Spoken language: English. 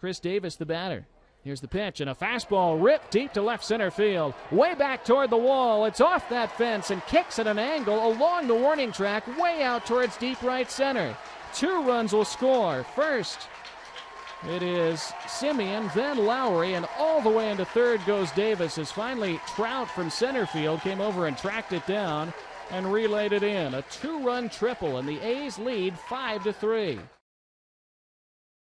Khris Davis, the batter. Here's the pitch, and a fastball ripped deep to left center field. Way back toward the wall. It's off that fence and kicks at an angle along the warning track, way out towards deep right center. Two runs will score. First, it is Semien, then Lowrie, and all the way into third goes Davis as finally Trout from center field came over and tracked it down and relayed it in. A two run triple, and the A's lead 5 to 3.